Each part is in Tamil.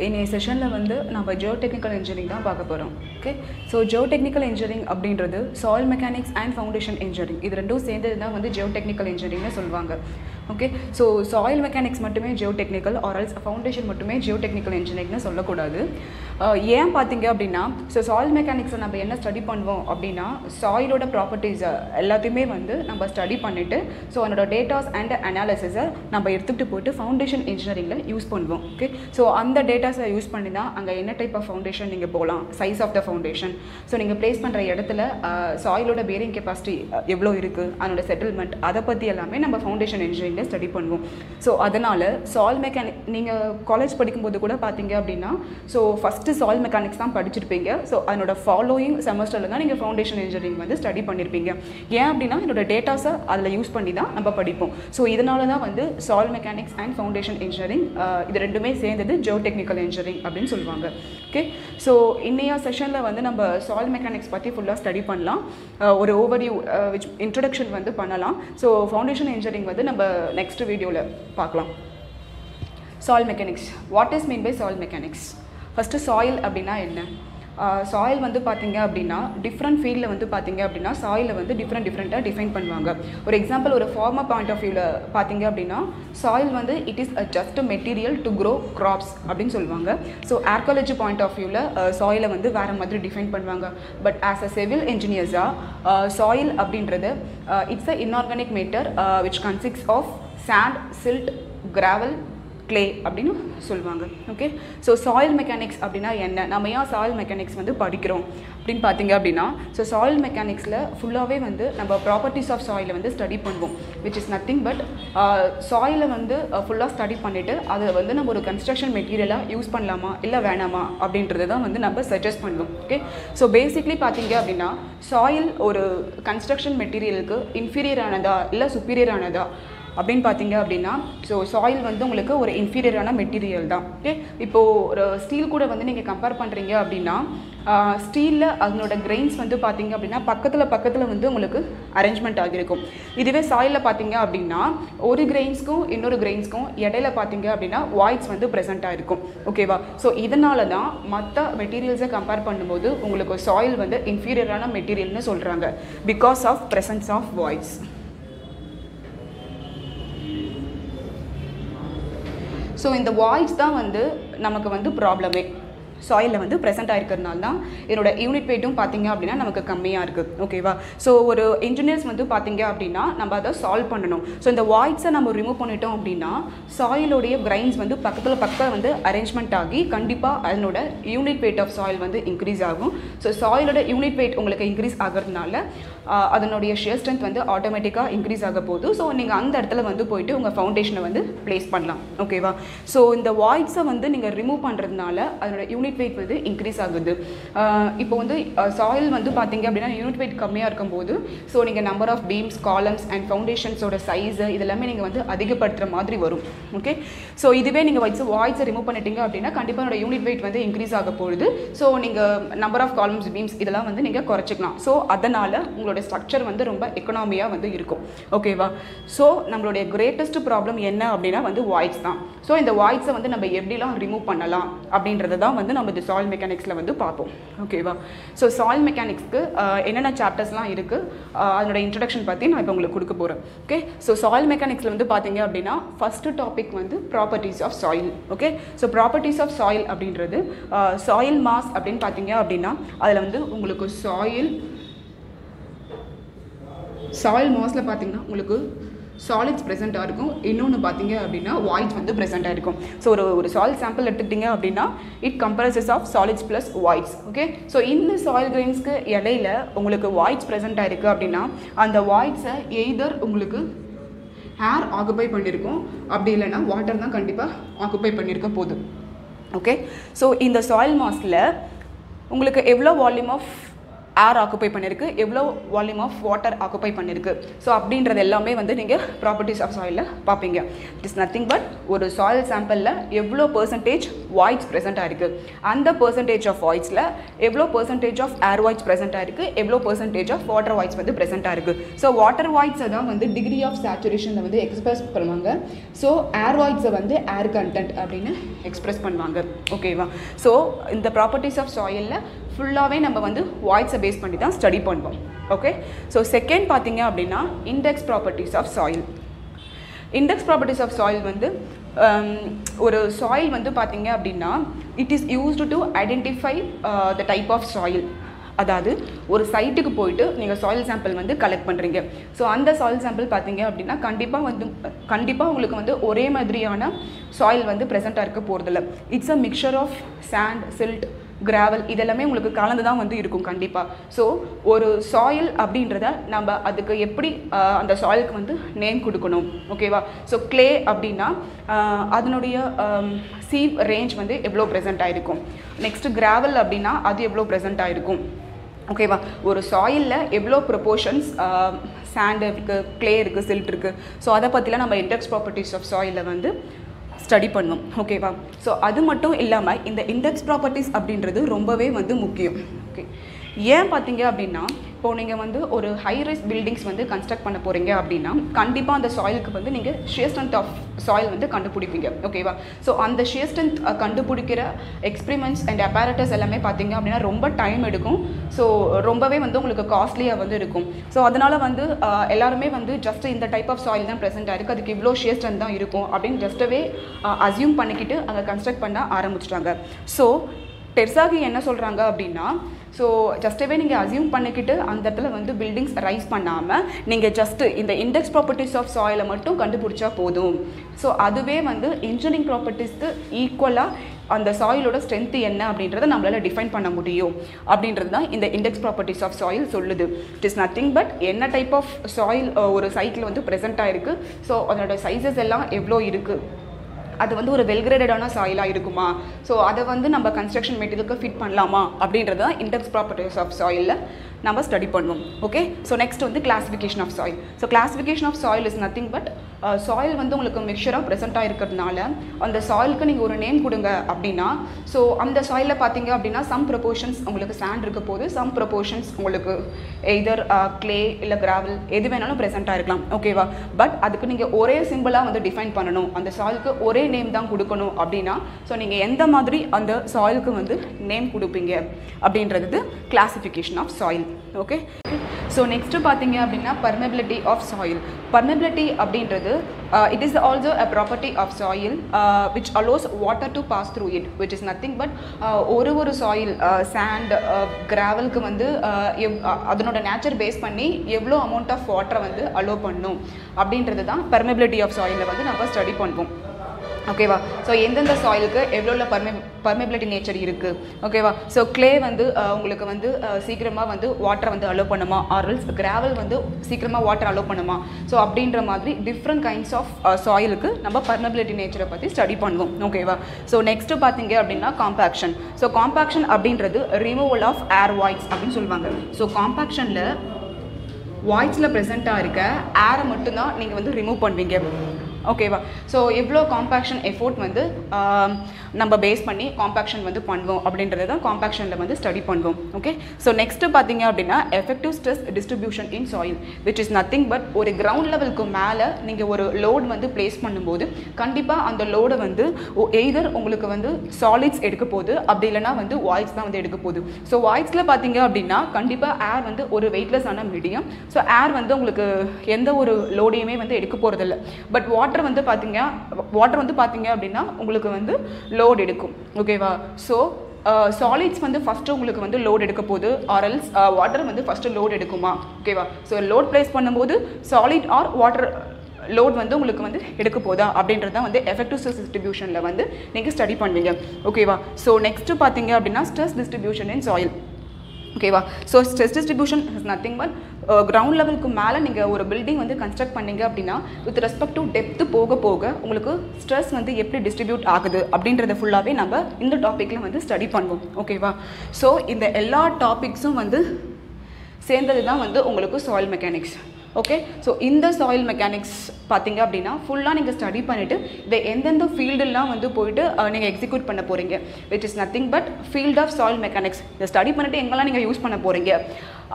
டு செஷனில் வந்து நம்ம ஜியோ டெக்னிக்கல் இன்ஜினியரிங் தான் பார்க்க போகிறோம் okay so geotechnical engineering அப்படின்றது soil mechanics and foundation engineering இது ரெண்டும் சேர்ந்தது தான் வந்து ஜியோ டெக்னிக்கல் இன்ஜினியரிங்னு சொல்லுவாங்க. ஓகே ஸோ சாயில் மெக்கானிக்ஸ் மட்டுமே ஜியோ டெக்னிக்கல் ஆரல்ஸ் ஃபவுண்டேஷன் மட்டுமே ஜியோ டெக்னிக்கல் இன்ஜினியரிங்னு சொல்லக்கூடாது. ஏன் பார்த்தீங்க அப்படின்னா ஸோ சாயில் மெக்கானிக்ஸை நம்ம என்ன ஸ்டடி பண்ணுவோம் அப்படின்னா சாயிலோட ப்ராப்பர்ட்டிஸ் எல்லாத்தையுமே வந்து நம்ம ஸ்டடி பண்ணிவிட்டு ஸோ அதனோட டேட்டாஸ் அண்ட் அனாலிசிஸை நம்ம எடுத்துகிட்டு போயிட்டு ஃபவுண்டேஷன் இன்ஜினியரிங்கில் யூஸ் பண்ணுவோம். ஓகே ஸோ அந்த டேட்டா ஐடியாஸை யூஸ் பண்ணி தான் அங்கே என்ன டைப் ஆஃப் ஃபவுண்டேஷன் நீங்கள் போகலாம் size of the foundation so நீங்கள் ப்ளேஸ் பண்ணுற இடத்துல சாயிலோட பேரிங் கெப்பாசிட்டி எவ்வளோ இருக்குது அதனோட செட்டில்மெண்ட் அதை பற்றி எல்லாமே நம்ம ஃபவுண்டேஷன் இன்ஜினியரிங்கில் ஸ்டடி பண்ணுவோம். ஸோ அதனால் சால் மெக்கானிக் நீங்கள் காலேஜ் படிக்கும்போது கூட பார்த்தீங்க அப்படின்னா ஸோ ஃபஸ்ட்டு சால் மெக்கானிக்ஸ் தான் படிச்சிருப்பீங்க. ஸோ அதனோட ஃபாலோயிங் செமஸ்டரில் தான் நீங்கள் ஃபவுண்டேஷன் இன்ஜினியரிங் வந்து ஸ்டடி பண்ணியிருப்பீங்க ஏன் அப்படின்னா என்னோட டேட்டாஸை அதில் யூஸ் பண்ணி தான் நம்ம படிப்போம். ஸோ இதனால தான் வந்து சால் மெக்கானிக்ஸ் அண்ட் ஃபவுண்டேஷன் இன்ஜினியரிங் இது ரெண்டுமே சேர்ந்தது ஜோ டெக்னிக்கல் இன்ஜினியரிங் அப்படின்னு சொல்லுவாங்க. ஓகே ஸோ இன்னைய செஷனில் வந்து நம்ம சால் மெக்கானிக்ஸ் பற்றி ஃபுல்லாக ஸ்டடி பண்ணலாம். ஒரு ஓவர்வியூ விச் இன்ட்ரடக்ஷன் வந்து பண்ணலாம். ஸோ ஃபவுண்டேஷன் இன்ஜினியரிங் வந்து நம்ம நெக்ஸ்ட் வீடியோவில் பார்க்கலாம். Soil mechanics what is mean by soil mechanics first soil அப்படின்னா என்ன? சாயில் வந்து பார்த்தீங்க அப்படின்னா டிஃப்ரெண்ட் ஃபீல்டில் வந்து பார்த்தீங்க அப்படின்னா சாயிலை வந்து டிஃப்ரெண்ட் டிஃப்ரெண்ட்டாக டிஃபைன் பண்ணுவாங்க. ஒரு எக்ஸாம்பிள் ஒரு ஃபார்மர் பாயிண்ட் ஆஃப் வியூவில் பார்த்தீங்க அப்படின்னா சாயில் வந்து it is a just material to grow crops அப்படின்னு சொல்லுவாங்க. ஸோ ஆர்காலஜி பாயிண்ட் ஆஃப் வியூவில் சாயிலை வந்து வேறு மாதிரி டிஃபைன் பண்ணுவாங்க. பட் ஆஸ் அ சிவில் இன்ஜினியர்ஸாக சாயில் அப்படின்றது it's a inorganic matter which consists of sand silt gravel clay அப்படின்னு சொல்லுவாங்க. ஓகே ஸோ சாயில் மெக்கானிக்ஸ் அப்படின்னா என்ன? நம்ம ஏன் சாயில் மெக்கானிக்ஸ் வந்து படிக்கிறோம்? அப்படின்னு பார்த்தீங்க அப்படின்னா ஸோ சாயில் மெக்கானிக்ஸில் ஃபுல்லாகவே வந்து நம்ம ப்ராப்பர்ட்டிஸ் ஆஃப் சாயிலை வந்து ஸ்டடி பண்ணுவோம். விச் இஸ் நத்திங் பட் சாயிலை வந்து uh, ஃபுல்லாக ஸ்டடி பண்ணிவிட்டு அதை வந்து நம்ம ஒரு கன்ஸ்ட்ரக்ஷன் மெட்டீரியலாக யூஸ் பண்ணலாமா? இல்லை வேணாமா? அப்படின்றது தான் வந்து நம்ம சஜஸ்ட் பண்ணுவோம். ஓகே ஸோ பேசிக்லி பார்த்தீங்க அப்படின்னா சாயில் ஒரு கன்ஸ்ட்ரக்ஷன் மெட்டீரியலுக்கு இன்ஃபீரியர் ஆனதா? இல்லை சுப்பீரியர் ஆனதா? அப்படின்னு பார்த்தீங்க அப்படின்னா ஸோ சாயில் வந்து உங்களுக்கு ஒரு இன்ஃபீரியரான மெட்டீரியல் தான். ஓகே இப்போது ஒரு ஸ்டீல் கூட வந்து நீங்கள் கம்பேர் பண்ணுறீங்க அப்படின்னா ஸ்டீலில் அதனோட கிரெயின்ஸ் வந்து பார்த்தீங்க அப்படின்னா பக்கத்தில் பக்கத்தில் வந்து உங்களுக்கு அரேஞ்ச்மெண்ட் ஆகியிருக்கும். இதுவே சாயிலில் பார்த்தீங்க அப்படின்னா ஒரு கிரெயின்ஸ்க்கும் இன்னொரு கிரெயின்ஸ்க்கும் இடையில பார்த்தீங்க அப்படின்னா வாய்ட்ஸ் வந்து ப்ரெசென்ட்டாக இருக்கும் ஓகேவா ஸோ இதனால தான் மற்ற மெட்டீரியல்ஸை கம்பேர் பண்ணும்போது உங்களுக்கு சாயில் வந்து இன்ஃபீரியரான மெட்டீரியல்னு சொல்கிறாங்க because of presence of voids so இந்த வாய்ஸ் தான் வந்து நமக்கு வந்து ப்ராப்ளமே சாயிலில் வந்து ப்ரெசென்ட் ஆகிருக்கிறதுனால தான் என்னோட யூனிட் வெயிட்டும் பார்த்தீங்க அப்படின்னா நமக்கு கம்மியாக இருக்குது ஓகேவா ஸோ ஒரு இன்ஜினியர்ஸ் வந்து பார்த்தீங்க அப்படின்னா நம்ம அதை சால்வ் பண்ணணும். ஸோ இந்த வாய்ட்ஸை நம்ம ரிமூவ் பண்ணிட்டோம் அப்படின்னா சாயிலுடைய கிரைன்ஸ் வந்து பக்கத்தில் பக்கம் வந்து அரேஞ்ச்மெண்ட் ஆகி கண்டிப்பாக அதனோட யூனிட் வெயிட் ஆஃப் சாயில் வந்து இன்க்ரீஸ் ஆகும். ஸோ சாயிலோட யூனிட் வெயிட் உங்களுக்கு இன்க்ரீஸ் ஆகிறதுனால அதனுடைய ஷேர் ஸ்ட்ரென்த் வந்து ஆட்டோமேட்டிக்காக இன்க்ரீஸ் ஆக போகுது. ஸோ நீங்கள் அந்த இடத்துல வந்து போயிட்டு உங்கள் ஃபவுண்டேஷனை வந்து ப்ளேஸ் பண்ணலாம். ஓகேவா ஸோ இந்த வாய்ட்ஸை வந்து நீங்கள் ரிமூவ் பண்ணுறதுனால அதனோட யூனிட் வெயிட் வந்து இன்க்ரீஸ் ஆகுது. இப்போ வந்து சாயில் வந்து பார்த்தீங்க அப்படின்னா யூனிட் வெயிட் கம்மியாக இருக்கும்போது ஸோ நீங்கள் number of beams columns and ஃபவுண்டேஷன்ஸோட size இதெல்லாமே நீங்கள் வந்து அதிகப்படுத்துகிற மாதிரி வரும். ஓகே ஸோ இதுவே நீங்கள் வச்சு வாய்ஸை ரிமூவ் பண்ணிட்டீங்க அப்படின்னா கண்டிப்பாக என்னோட யூனிட் வெயிட் வந்து இன்க்ரீஸ் ஆக போகுது. ஸோ நீங்கள் நம்பர் ஆஃப் காலம்ஸ் பீம்ஸ் இதெல்லாம் வந்து நீங்கள் குறைச்சிக்கலாம். ஸோ அதனால் உங்களோட ஸ்ட்ரக்சர் வந்து ரொம்ப எக்கனாமியாக வந்து இருக்கும். ஓகேவா ஸோ நம்மளுடைய கிரேட்டஸ்ட் ப்ராப்ளம் என்ன அப்படின்னா வந்து வாய்ஸ் தான். ஸோ இந்த வாய்ஸை வந்து நம்ம எப்படிலாம் ரிமூவ் பண்ணலாம் அப்படின்றத தான் வந்து நம்ம இந்த சாயில் மெக்கானிக்ஸில் வந்து பார்ப்போம். ஓகேவா ஸோ சாயில் மெக்கானிக்ஸ்க்கு என்னென்ன சாப்டர்ஸ்லாம் இருக்குது அதனோட இன்ட்ரடக்ஷன் பற்றி நான் இப்போ உங்களுக்கு கொடுக்க போகிறேன் ஓகே ஸோ சாயில் மெக்கானிக்ஸில் வந்து பார்த்தீங்க அப்படின்னா ஃபஸ்ட்டு டாபிக் வந்து properties of soil okay so properties of soil அப்படின்றது சாயில் மாஸ் அப்படின்னு பார்த்தீங்க அப்படின்னா அதில் வந்து உங்களுக்கு சாயில் சாயில் மாஸில் பார்த்தீங்கன்னா உங்களுக்கு சாலிட்ஸ் ப்ரெசென்ட்டாக இருக்கும். இன்னொன்று பார்த்தீங்க அப்படின்னா வாய்ஸ் வந்து ப்ரெசென்ட்டாக இருக்கும். ஸோ ஒரு ஒரு சாயில் சாம்பிள் எடுத்துக்கிட்டிங்க அப்படின்னா it comprises of solids plus voids okay so இந்த சாயில் கிரெயின்ஸ்க்கு இடையில உங்களுக்கு வாய்ட்ஸ் ப்ரெசென்ட்டாக இருக்குது அப்படின்னா அந்த வாய்ட்ஸை எய்தர் உங்களுக்கு ஹேர் ஆக்குப்பை பண்ணியிருக்கும் அப்படி இல்லைன்னா வாட்டர் தான் கண்டிப்பாக ஆக்குப்பை பண்ணியிருக்க போதும் ஓகே ஸோ இந்த சாயில் மாஸில் உங்களுக்கு எவ்வளோ வால்யூம் ஆஃப் ஏர் ஆக்குப்பை பண்ணியிருக்கு எவ்வளோ வால்யூம் ஆஃப் வாட்டர் ஆக்குப்பை பண்ணியிருக்கு ஸோ அப்படின்றது எல்லாமே வந்து நீங்கள் ப்ராப்பர்ட்டிஸ் ஆஃப் சாயிலில் பார்ப்பீங்க. இட் இஸ் நத்திங் பட் ஒரு சாயில் சாம்பிளில் எவ்வளோ பர்சன்டேஜ் வாய்ஸ் ப்ரெசென்ட் ஆயிருக்கு. அந்த பர்சன்டேஜ் ஆஃப் வாய்ஸில் எவ்வளோ percentage of air voids present ஆயிருக்கு. எவ்வளோ பர்சன்டேஜ் ஆஃப் வாட்டர் வாய்ஸ் வந்து ப்ரெசென்ட்டாக இருக்குது ஸோ வாட்டர் வாய்ஸை தான் வந்து டிகிரி ஆஃப் சேச்சுரேஷனில் வந்து எக்ஸ்பிரஸ் பண்ணுவாங்க. ஸோ ஏர் வாய்ஸை வந்து ஏர் கண்டென்ட் அப்படின்னு எக்ஸ்பிரஸ் பண்ணுவாங்க. ஓகேவா ஸோ இந்த ப்ராப்பர்ட்டிஸ் ஆஃப் சாயிலில் ஃபுல்லாகவே நம்ம வந்து வாய்ஸை பேஸ் பண்ணி தான் ஸ்டடி பண்ணுவோம். ஓகே ஸோ செகண்ட் பார்த்தீங்க அப்படின்னா index properties of soil index properties of soil வந்து um, ஒரு சாயில் வந்து பார்த்தீங்க அப்படின்னா it is used to identify the type of soil அதாவது ஒரு சைட்டுக்கு போயிட்டு நீங்கள் சாயில் சாம்பிள் வந்து கலெக்ட் பண்ணுறீங்க ஸோ அந்த சாயில் சாம்பிள் பார்த்தீங்க அப்படின்னா கண்டிப்பாக வந்து கண்டிப்பாக உங்களுக்கு வந்து ஒரே மாதிரியான சாயில் வந்து ப்ரெசென்ட்டாக இருக்க போகிறதில்ல it's a mixture of sand silt gravel இதெல்லாமே உங்களுக்கு கலந்து தான் வந்து இருக்கும் கண்டிப்பாக ஸோ ஒரு சாயில் அப்படின்றத நம்ம அதுக்கு எப்படி அந்த சாயிலுக்கு வந்து நேம் கொடுக்கணும் ஓகேவா ஸோ க்ளே அப்படின்னா அதனுடைய சீவ் ரேஞ்ச் வந்து எவ்வளோ ப்ரெசென்ட் ஆகிருக்கும் நெக்ஸ்ட்டு கிராவல் அப்படின்னா அது எவ்வளோ ப்ரெசென்ட் ஆகிருக்கும் ஓகேவா ஒரு சாயிலில் எவ்வளோ ப்ரொபோர்ஷன்ஸ் சாண்ட் இருக்குது க்ளே இருக்குது சில்ட் இருக்குது ஸோ அதை பற்றிலாம் நம்ம இண்டெக்ஸ் ப்ராப்பர்ட்டிஸ் ஆஃப் சாயிலில் வந்து ஸ்டடி பண்ணும். ஓகேவா ஸோ அது மட்டும் இல்லாமல் இந்த இண்டெக்ஸ் ப்ராப்பர்ட்டிஸ் அப்படின்றது ரொம்பவே வந்து முக்கியம். ஓகே ஏன் பார்த்தீங்க அப்படின்னா இப்போ நீங்கள் வந்து ஒரு ஹை ரைஸ் பில்டிங்ஸ் வந்து கன்ஸ்ட்ரக்ட் பண்ண போகிறீங்க அப்படின்னா கண்டிப்பாக அந்த சாயிலுக்கு வந்து நீங்கள் ஷியர் ஸ்ட்ரென்த் ஆஃப் சாயில் வந்து கண்டுபிடிப்பீங்க. ஓகேவா ஸோ அந்த ஷியர் ஸ்ட்ரென்த் கண்டுபிடிக்கிற எக்ஸ்பிரிமெண்ட்ஸ் அண்ட் apparatus எல்லாமே பார்த்தீங்க அப்படின்னா ரொம்ப டைம் எடுக்கும். ஸோ ரொம்பவே வந்து உங்களுக்கு காஸ்ட்லியாக வந்து இருக்கும். ஸோ அதனால் வந்து எல்லாருமே வந்து ஜஸ்ட் இந்த டைப் ஆஃப் சாயில் தான் ப்ரெசென்ட் ஆயிருக்கு. அதுக்கு இவ்வளோ ஷியர் ஸ்ட்ரென்த் தான் இருக்கும் அப்படின்னு ஜஸ்ட்டவே அசியூம் பண்ணிக்கிட்டு அதை கன்ஸ்ட்ரக்ட் பண்ண ஆரம்பிச்சிட்டாங்க. ஸோ டெர்சாகி என்ன சொல்கிறாங்க அப்படின்னா ஸோ ஜஸ்ட்டவே நீங்கள் அசியூம் பண்ணிக்கிட்டு அந்த இடத்துல வந்து பில்டிங்ஸ் ரைஸ் பண்ணாமல் நீங்கள் ஜஸ்ட்டு இந்த இண்டெக்ஸ் ப்ராப்பர்ட்டிஸ் ஆஃப் சாயிலை மட்டும் கண்டுபிடிச்சா போதும். ஸோ அதுவே வந்து இன்ஜினியரிங் ப்ராப்பர்ட்டிஸ்க்கு ஈக்குவலாக அந்த சாயிலோட ஸ்ட்ரென்த் என்ன அப்படின்றத நம்மளால் டிஃபைன் பண்ண முடியும். அப்படின்றது தான் இந்த இண்டெக்ஸ் ப்ராப்பர்ட்டிஸ் ஆஃப் சாயில் சொல்லுது. இட் இஸ் நத்திங் பட் என்ன டைப் ஆஃப் சாயில் ஒரு சைட்டில் வந்து ப்ரெசென்ட் ஆகிருக்கு ஸோ அதனோட சைஸஸ் எல்லாம் எவ்வளோ இருக்குது அது வந்து ஒரு வெல்கிரேடடான சாயிலாக இருக்குமா? ஸோ அதை வந்து நம்ம கன்ஸ்ட்ரக்ஷன் மெட்டீரியலுக்கு ஃபிட் பண்ணலாமா? அப்படின்றது தான் இண்டெக்ஸ் ப்ராப்பர்ட்டிஸ் ஆஃப் சாயிலில் நம்ம ஸ்டடி பண்ணுவோம் ஓகே ஸோ நெக்ஸ்ட் வந்து classification of soil so classification of soil is nothing but soil வந்து உங்களுக்கு மிக்சராக ப்ரெசென்ட்டாக இருக்கிறதுனால அந்த சாயிலுக்கு நீங்கள் ஒரு நேம் கொடுங்க அப்படின்னா ஸோ அந்த சாயிலில் பார்த்தீங்க அப்படின்னா சம் ப்ரொபோர்ஷன்ஸ் உங்களுக்கு சாண்ட் இருக்க போது சம் ப்ரொபோர்ஷன்ஸ் உங்களுக்கு எய்தர் க்ளே இல்லை கிராவல் எது வேணாலும் ப்ரெசென்ட்டாக இருக்கலாம் ஓகேவா பட் அதுக்கு நீங்கள் ஒரே சிம்பிளாக வந்து டிஃபைன் பண்ணணும். அந்த சாயிலுக்கு ஒரே நேம் தான் கொடுக்கணும் அப்படின்னா ஸோ நீங்கள் எந்த மாதிரி அந்த சாயிலுக்கு வந்து நேம் கொடுப்பீங்க அப்படின்றது classification of soil okay so next பார்த்தீங்க அப்படின்னா பர்மபிலிட்டி ஆஃப் சாயில் பர்மபிலிட்டி அப்படின்றது it is also a property of soil which allows water to pass through it which is nothing but ஒரு ஒரு சாயில் சாண்ட் கிராவலுக்கு வந்து uh, எவ்- uh, அதனோட நேச்சர் பேஸ் பண்ணி எவ்வளோ அமௌண்ட் ஆஃப் வாட்டரை வந்து அலோ பண்ணும். அப்படின்றது தான் பர்மபிலிட்டி ஆஃப் சாயிலில் வந்து நம்ம ஸ்டடி பண்ணுவோம். ஓகேவா ஸோ எந்தெந்த சாயிலுக்கு எவ்வளோ பர்மே பர்மிபிலிட்டி நேச்சர் இருக்குது ஓகேவா ஸோ க்ளே வந்து உங்களுக்கு வந்து சீக்கிரமாக வந்து வாட்டரை வந்து அலோவ் பண்ணுமா? ஆர்எல்ஸ் கிராவல் வந்து சீக்கிரமாக வாட்டர் அலோவ் பண்ணுமா? ஸோ அப்படின்ற மாதிரி டிஃப்ரெண்ட் கைண்ட்ஸ் ஆஃப் சாயிலுக்கு நம்ம பர்மபிலிட்டி நேச்சரை பற்றி ஸ்டடி பண்ணுவோம். ஓகேவா ஸோ நெக்ஸ்ட்டு பார்த்தீங்க அப்படின்னா காம்பாக்ஷன் ஸோ காம்பாக்ஷன் அப்படின்றது ரிமூவல் ஆஃப் ஏர் வாய்ஸ் அப்படின்னு சொல்லுவாங்க. ஸோ காம்பாக்ஷனில் வாய்ஸில் ப்ரெசென்ட்டாக இருக்க ஏரை மட்டும்தான் நீங்கள் வந்து ரிமூவ் பண்ணுவீங்க. ஓகேவா ஸோ எவ்வளோ காம்பாக்ஷன் எஃபோர்ட் வந்து நம்ம பேஸ் பண்ணி காம்பாக்ஷன் வந்து பண்ணுவோம் அப்படின்றத தான் காம்பாக்ஷனில் வந்து ஸ்டடி பண்ணுவோம். ஓகே ஸோ நெக்ஸ்ட்டு பார்த்தீங்க அப்படின்னா effective stress distribution in soil which is nothing but ஒரு கிரவுண்ட் லெவலுக்கு மேலே நீங்கள் ஒரு லோட் வந்து ப்ளேஸ் பண்ணும்போது கண்டிப்பாக அந்த லோடை வந்து எய்தர் உங்களுக்கு வந்து சாலிட்ஸ் எடுக்க போகுது அப்படி இல்லைனா வந்து வாய்ஸ் தான் வந்து எடுக்க போகுது. ஸோ வாய்ஸில் பார்த்தீங்க அப்படின்னா கண்டிப்பாக ஏர் வந்து ஒரு வெயிட்லெஸ்ஸான மீடியம் ஸோ ஏர் வந்து உங்களுக்கு எந்த ஒரு லோடையுமே வந்து எடுக்க போகிறதில்ல பட் வாட் வாட்டர் வந்து பார்த்தீங்க வாட்டர் வந்து பார்த்தீங்க அப்படின்னா உங்களுக்கு வந்து லோட் எடுக்கும். ஓகேவா ஸோ சாலிட்ஸ் வந்து ஃபஸ்ட்டு உங்களுக்கு வந்து லோட் எடுக்க போகுது. ஆர்எல்ஸ் வாட்டர் வந்து ஃபஸ்ட்டு லோட் எடுக்குமா? ஓகேவா ஸோ லோட் ப்ளேஸ் பண்ணும்போது சாலிட் ஆர் வாட்டர் லோட் வந்து உங்களுக்கு வந்து எடுக்க போதா? அப்படின்றது தான் வந்து எஃபெக்டிவ் ஸ்ட்ரெஸ் டிஸ்ட்ரிபியூஷனில் வந்து நீங்கள் ஸ்டடி பண்ணுவீங்க. ஓகேவா ஸோ நெக்ஸ்ட்டு பார்த்தீங்க அப்படின்னா ஸ்ட்ரெஸ் டிஸ்ட்ரிபியூஷன் இன் சாயில் ஓகேவா so stress distribution is nothing but ground லெவலுக்கு மேலே நீங்கள் ஒரு பில்டிங் வந்து கன்ஸ்ட்ரக்ட் பண்ணீங்க அப்படின்னா வித் ரெஸ்பெக்ட் டு டெப்த்து போக போக உங்களுக்கு ஸ்ட்ரெஸ் வந்து எப்படி டிஸ்ட்ரிபியூட் ஆகுது அப்படின்றத ஃபுல்லாகவே நம்ம இந்த டாப்பிக்கில் வந்து ஸ்டடி பண்ணுவோம். ஓகேவா ஸோ இந்த எல்லா டாபிக்ஸும் வந்து சேர்ந்தது தான் வந்து உங்களுக்கு சாயில் மெக்கானிக்ஸ் ஓகே ஸோ இந்த சாயில் மெக்கானிக்ஸ் பார்த்தீங்க அப்படின்னா ஃபுல்லாக நீங்கள் ஸ்டடி பண்ணிவிட்டு இதை எந்தெந்த ஃபீல்டெல்லாம் வந்து போயிட்டு நீங்கள் எக்ஸிக்யூட் பண்ண போகிறீங்க which is nothing but field of soil mechanics இதை ஸ்டடி பண்ணிவிட்டு எங்கெல்லாம் நீங்கள் யூஸ் பண்ண போகிறீங்க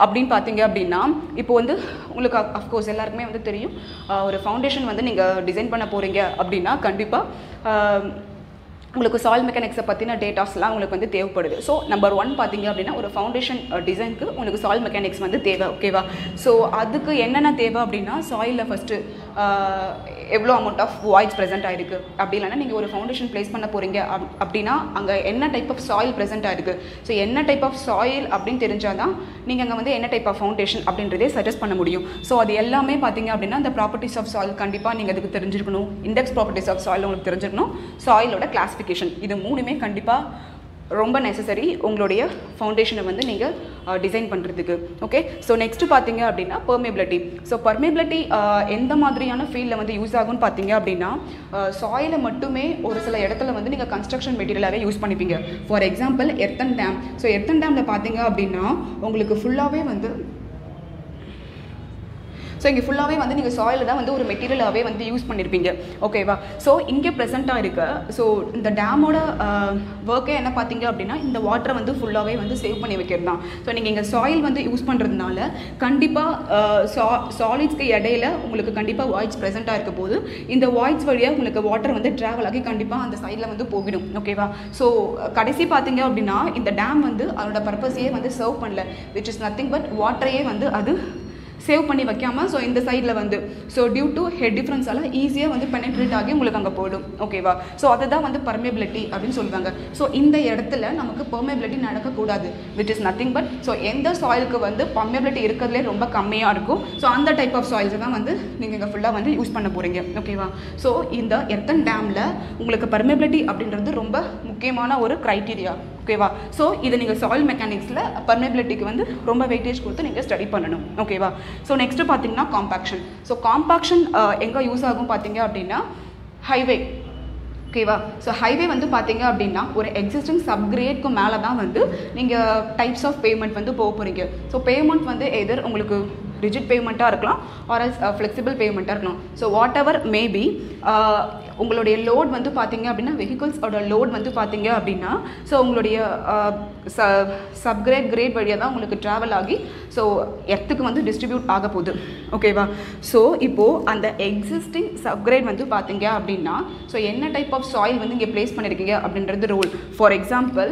அப்படின்னு பார்த்தீங்க அப்படின்னா இப்போ வந்து உங்களுக்கு அஃப்கோர்ஸ் எல்லாருக்குமே வந்து தெரியும். ஒரு ஃபவுண்டேஷன் வந்து நீங்கள் டிசைன் பண்ண போகிறீங்க அப்படின்னா கண்டிப்பாக உங்களுக்கு சால் மெக்கானிக்ஸை பற்றின டேட்டாஸ்லாம் உங்களுக்கு வந்து தேவைப்படுது. ஸோ நம்பர் ஒன் பார்த்தீங்க அப்படின்னா ஒரு ஃபவுண்டேஷன் டிசைனுக்கு உங்களுக்கு சால் மெக்கானிக்ஸ் வந்து தேவை ஓகேவா ஸோ அதுக்கு என்னென்ன தேவை அப்படின்னா சாயிலில் ஃபஸ்ட்டு எவ்வளோ அமௌண்ட் ஆஃப் வாய்ஸ் ப்ரெசென்ட் ஆயிருக்கு? அப்படி இல்லைன்னா நீங்கள் ஒரு ஃபவுண்டேஷன் ப்ளேஸ் பண்ண போகிறீங்க அப் அப்படின்னா அங்கே என்ன டைப் ஆஃப் சாயில் ப்ரெசென்ட் ஆயிருக்கு? ஸோ என்ன டைப் ஆஃப் சாயில் அப்படின்னு தெரிஞ்சால் தான் நீங்கள் அங்கே வந்து என்ன டைப் ஆஃப் ஃபவுண்டேஷன் அப்படின்றதே சஜஸ்ட் பண்ண முடியும். ஸோ அது எல்லாமே பார்த்தீங்க அப்படின்னா அந்த ப்ராப்பர்ட்டிஸ் ஆஃப் சாயில் கண்டிப்பாக நீங்கள் அதுக்கு தெரிஞ்சிருக்கணும். இண்டெக்ஸ் ப்ராப்பர்ட்டிஸ் ஆஃப் சாயில் உங்களுக்கு தெரிஞ்சிருக்கணும். சாயிலோட கிளாஸிஃபிகேஷன் இது மூணுமே கண்டிப்பாக ரொம்ப நெசசரி உங்களுடைய ஃபவுண்டேஷனை வந்து நீங்கள் டிசைன் பண்ணுறதுக்கு ஓகே ஸோ நெக்ஸ்ட்டு பார்த்தீங்க அப்படின்னா பர்மேபிலிட்டி ஸோ பர்மேபிலிட்டி எந்த மாதிரியான ஃபீல்டில் வந்து யூஸ் ஆகும்னு பார்த்தீங்க அப்படின்னா சாயிலை மட்டுமே ஒரு சில இடத்துல வந்து நீங்கள் கன்ஸ்ட்ரக்ஷன் மெட்டீரியலாகவே use பண்ணிப்பீங்க. For example earthen dam so earthen டேமில் பார்த்தீங்க அப்படின்னா உங்களுக்கு ஃபுல்லாகவே வந்து ஸோ இங்கே ஃபுல்லாகவே வந்து நீங்கள் சாயில் தான் வந்து ஒரு மெட்டீரியலாகவே வந்து யூஸ் பண்ணியிருப்பீங்க ஓகேவா ஸோ இங்கே ப்ரெசென்ட்டாக இருக்க ஸோ இந்த டேமோட ஒர்க்கே என்ன பார்த்தீங்க அப்படின்னா இந்த வாட்டரை வந்து ஃபுல்லாகவே வந்து சேவ் பண்ணி வைக்கிறது தான். ஸோ நீங்கள் இங்கே சாயில் வந்து யூஸ் பண்ணுறதுனால கண்டிப்பாக சா சாலிட்ஸ்க்கு இடையில உங்களுக்கு கண்டிப்பாக வாய்ஸ் ப்ரெசென்ட்டாக இருக்க போது இந்த வாய்ஸ் வழியாக உங்களுக்கு வாட்டர் வந்து ட்ராவல் ஆகி கண்டிப்பாக அந்த சைடில் வந்து போயிடும். ஓகேவா ஸோ கடைசி பார்த்தீங்க அப்படின்னா இந்த டேம் வந்து அதோட பர்பஸையே வந்து சர்வ் பண்ணல விச் இஸ் நத்திங் பட் வாட்டரையே வந்து அது சேவ் பண்ணி வைக்காமல் ஸோ இந்த சைடில் வந்து ஸோ டியூ டு ஹெட் டிஃப்ரென்ஸால் ஈஸியாக வந்து பெனட்ரேட் ஆகி உங்களுக்கு அங்கே போயிடும். ஓகேவா ஸோ அதுதான் வந்து பர்மேபிலிட்டி அப்படின்னு சொல்லுவாங்க. ஸோ இந்த இடத்துல நமக்கு பெர்மேபிலிட்டி நடக்கக்கூடாது which is nothing but so எந்த சாயிலுக்கு வந்து பர்மேபிலிட்டி இருக்கிறதுலே ரொம்ப கம்மியாக இருக்கும் ஸோ அந்த டைப் ஆஃப் சாயில்ஸை தான் வந்து நீங்கள் இங்கே ஃபுல்லாக வந்து யூஸ் பண்ண போகிறீங்க ஓகேவா ஸோ இந்த எர்த்தன் டேமில் உங்களுக்கு பர்மேபிலிட்டி அப்படின்றது ரொம்ப முக்கியமான ஒரு க்ரைட்டீரியா ஓகேவா ஸோ இதை நீங்கள் சாயில் மெக்கானிக்ஸில் பர்மபிலிட்டிக்கு வந்து ரொம்ப வெயிட்டேஜ் கொடுத்து நீங்கள் ஸ்டடி பண்ணணும். ஓகேவா ஸோ நெக்ஸ்ட்டு பார்த்தீங்கன்னா காம்பாக்ஷன் ஸோ காம்பாக்ஷன் எங்கே யூஸ் ஆகும் பார்த்தீங்க அப்படின்னா ஹைவே ஓகேவா ஸோ ஹைவே வந்து பார்த்தீங்க அப்படின்னா ஒரு எக்ஸிஸ்டிங் சப்கிரேட்க்கு மேலே தான் வந்து நீங்கள் டைப்ஸ் ஆஃப் பேமெண்ட் வந்து போக போகிறீங்க ஸோ பேமெண்ட் வந்து எதர் உங்களுக்கு ரிஜிட் பேமெண்ட்டாக இருக்கலாம் ஆர் எஸ் ஃப்ளெக்சிபிள் பேமெண்ட்டாக இருக்கலாம். ஸோ வாட் எவர் மேபி உங்களுடைய லோட் வந்து பார்த்தீங்க அப்படின்னா வெஹிக்கிள்ஸோட லோட் வந்து பார்த்தீங்க அப்படின்னா ஸோ உங்களுடைய ச சப்கிரேட் கிரேட் வழியாக தான் உங்களுக்கு ட்ராவல் ஆகி ஸோ எர்த்துக்கு வந்து டிஸ்ட்ரிபியூட் ஆக போகுது. ஓகேவா ஸோ இப்போது அந்த எக்ஸிஸ்டிங் சப்கிரேட் வந்து பார்த்தீங்க அப்படின்னா ஸோ என்ன டைப் ஆஃப் சாயில் வந்து இங்கே ப்ளேஸ் பண்ணியிருக்கீங்க அப்படின்றது ரோல் ஃபார் எக்ஸாம்பிள்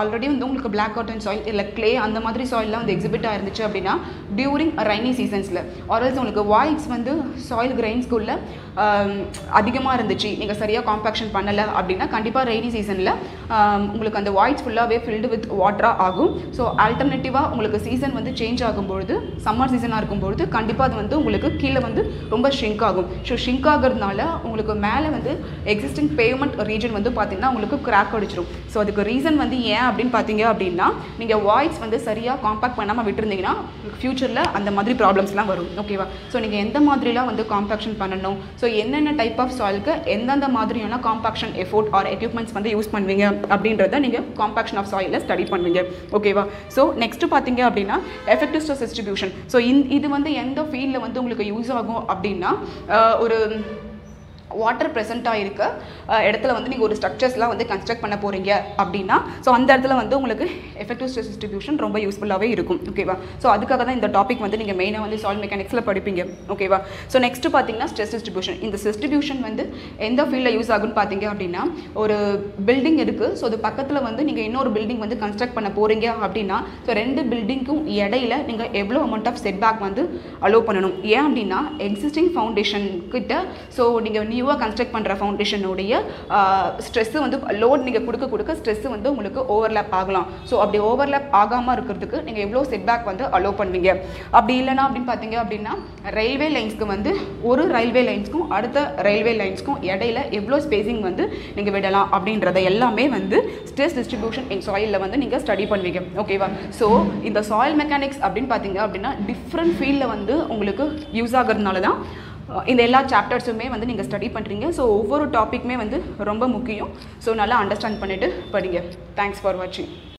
ஆல்ரெடி வந்து உங்களுக்கு பிளாக் காட்டன் சாயில் இல்லை க்ளே அந்த மாதிரி சாயில்லாம் வந்து எக்ஸிபிட் ஆயிருந்துச்சு அப்படின்னா டியூரிங் ரைனி சீசன்ஸில் ஆர்எல்ஸ் உங்களுக்கு வாய்ஸ் வந்து சாயில் கிரைன்ஸ்குள்ளே அதிகமாக இருந்துச்சு. நீங்கள் சரியாக காம்பாக்ஷன் பண்ணலை அப்படின்னா கண்டிப்பாக ரெய்னி சீசனில் உங்களுக்கு அந்த வாய்ஸ் ஃபுல்லாகவே ஃபில்டு வித் வாட்டராக ஆகும். ஸோ ஆல்டர்னேட்டிவாக உங்களுக்கு சீசன் வந்து சேஞ்ச் ஆகும்பொழுது சம்மர் சீசனாக இருக்கும்பொழுது கண்டிப்பாக அது வந்து உங்களுக்கு கீழே வந்து ரொம்ப ஷ்ரிங்க் ஆகும். ஸோ ஷ்ரிங்க் ஆகிறதுனால உங்களுக்கு மேலே வந்து எக்ஸிஸ்டிங் பேமெண்ட் ரீஜன் வந்து பார்த்திங்கன்னா உங்களுக்கு கிராக் அடிச்சிடும் ஸோ அதுக்கு ரீசன் வந்து ஏன் அப்படின்னு பார்த்தீங்க அப்படின்னா நீங்கள் வாய்ஸ் வந்து சரியாக காம்பேக்ட் பண்ணாமல் விட்டுருந்தீங்கன்னா ஃப்யூச்சரில் அந்த மாதிரி ப்ராப்ளம்ஸ்லாம் வரும். ஓகேவா ஸோ நீங்கள் எந்த மாதிரிலாம் வந்து காம்பாக்ஷன் பண்ணணும்? ஸோ என்னென்ன டைப் ஆஃப் சாயிலுக்கு எந்தெந்த மாதிரியான காம்பாக்ஷன் எஃபோர்ட் ஆர் எக்யூப்மெண்ட்ஸ் வந்து யூஸ் பண்ணுவீங்க அப்படின்றத நீங்கள் காம்பாக்ஷன் ஆஃப் சாயிலில் ஸ்டடி பண்ணுவீங்க. ஓகேவா ஸோ நெக்ஸ்ட்டு பார்த்தீங்க அப்படின்னா எஃபெக்டிவ் ஸ்ட்ரெஸ் டிஸ்ட்ரிபியூஷன் ஸோ இது வந்து எந்த ஃபீல்டில் வந்து உங்களுக்கு யூஸ் ஆகும் அப்படின்னா ஒரு வாட்டர் ப்ரெசென்ட்டாக இருக்க இடத்துல வந்து நீங்கள் ஒரு ஸ்ட்ரக்சர்ஸ்லாம் வந்து கன்ஸ்ட்ரக்ட் பண்ண போகிறீங்க அப்படின்னா ஸோ அந்த இடத்துல வந்து உங்களுக்கு எஃபெக்டிவ் ஸ்ட்ரெஸ் டிஸ்ட்ரிபியூஷன் ரொம்ப யூஸ்ஃபுல்லாகவே இருக்கும். ஓகேவா ஸோ அதுக்காக தான் இந்த டாபிக் வந்து நீங்கள் மெயினாக வந்து சால் மெக்கானிக்ஸில் படிப்பீங்க. ஓகேவா ஸோ நெக்ஸ்ட்டு பார்த்தீங்கன்னா ஸ்ட்ரெஸ் டிஸ்ட்ரிபியூஷன் இந்த டிஸ்ட்ரிபியூஷன் வந்து எந்த ஃபீல்டில் யூஸ் ஆகும்னு பார்த்தீங்க அப்படின்னா ஒரு பில்டிங் இருக்குது ஸோ அது பக்கத்தில் வந்து நீங்கள் இன்னொரு பில்டிங் வந்து கன்ஸ்ட்ரக்ட் பண்ண போகிறீங்க அப்படின்னா ஸோ ரெண்டு பில்டிங்க்கும் இடையில நீங்கள் எவ்வளோ அமௌண்ட் ஆஃப் செட் பேக் வந்து அலோவ் பண்ணணும். ஏன் அப்படின்னா எக்ஸிஸ்டிங் ஃபவுண்டேஷன் கிட்ட ஸோ நீங்கள் நியூ நியூவாக கன்ஸ்ட்ரக்ட் பண்ணுற ஃபவுண்டேஷனுடைய ஸ்ட்ரெஸ்ஸு வந்து லோட் நீங்கள் கொடுக்க கொடுக்க ஸ்ட்ரெஸ்ஸு வந்து உங்களுக்கு ஓவர்லேப் ஆகலாம். ஸோ அப்படி ஓவர்லேப் ஆகாமல் இருக்கிறதுக்கு நீங்கள் எவ்வளோ செட்பேக் வந்து அலோவ் பண்ணுவீங்க? அப்படி இல்லைனா அப்படின்னு பார்த்தீங்க அப்படின்னா ரயில்வே லைன்ஸ்க்கு வந்து ஒரு ரயில்வே லைன்ஸ்க்கும் அடுத்த ரயில்வே லைன்ஸ்க்கும் இடையில எவ்வளோ ஸ்பேசிங் வந்து நீங்கள் விடலாம் அப்படின்றத எல்லாமே வந்து ஸ்ட்ரெஸ் டிஸ்ட்ரிபியூஷன் இன் சாயிலில் வந்து நீங்கள் ஸ்டடி பண்ணுவீங்க. ஓகேவா ஸோ இந்த சாயில் மெக்கானிக்ஸ் அப்படின்னு பார்த்தீங்க அப்படின்னா டிஃப்ரெண்ட் ஃபீல்டில் வந்து உங்களுக்கு யூஸ் ஆகிறதுனால தான் இந்த எல்லா சாப்டர்ஸுமே வந்து நீங்கள் ஸ்டடி பண்ணுறீங்க ஸோ ஒவ்வொரு டாப்பிக்குமே வந்து ரொம்ப முக்கியம். ஸோ நல்லா அண்டர்ஸ்டாண்ட் பண்ணிவிட்டு படிங்க. தேங்க்ஸ் ஃபார் வாட்சிங்